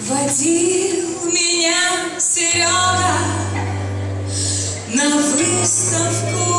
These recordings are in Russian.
Водил меня Серега на выставку.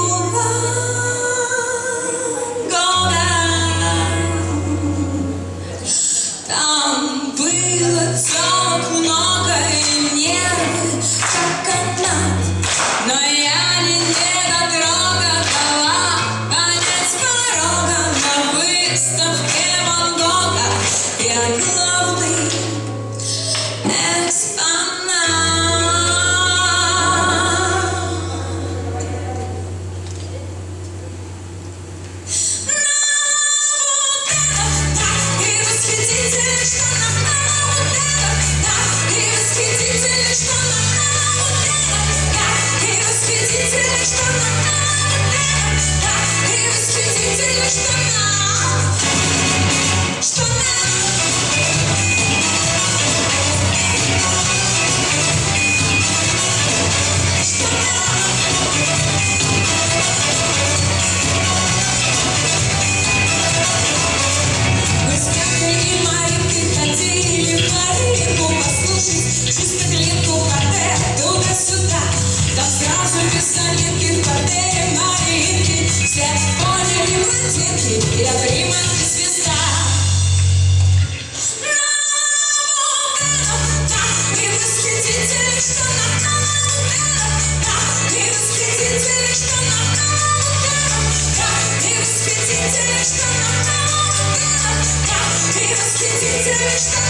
Ты лишь там, ты лишь там, ты лишь там, Jesus.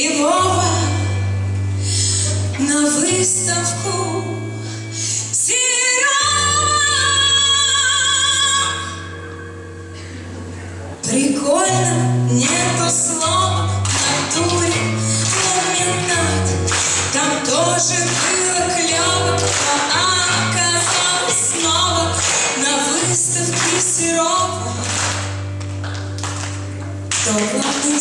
И Ивова на выставку Серова. Прикольно, нету слова в натуре ламинат. Там тоже было клево, а оказалось снова на выставке Серова. Кто главный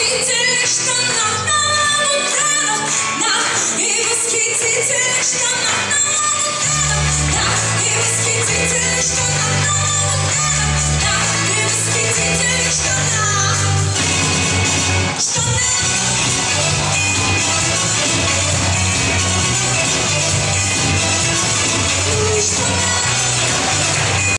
She.